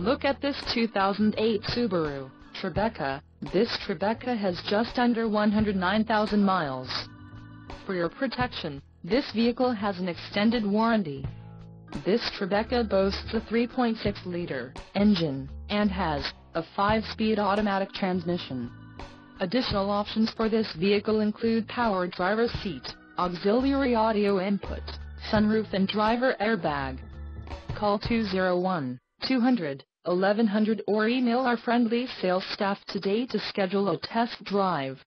Look at this 2008 Subaru Tribeca. This Tribeca has just under 109,000 miles. For your protection, this vehicle has an extended warranty. This Tribeca boasts a 3.6-liter engine and has a 5-speed automatic transmission. Additional options for this vehicle include power driver seat, auxiliary audio input, sunroof and driver airbag. Call 201 200 1100 or email our friendly sales staff today to schedule a test drive.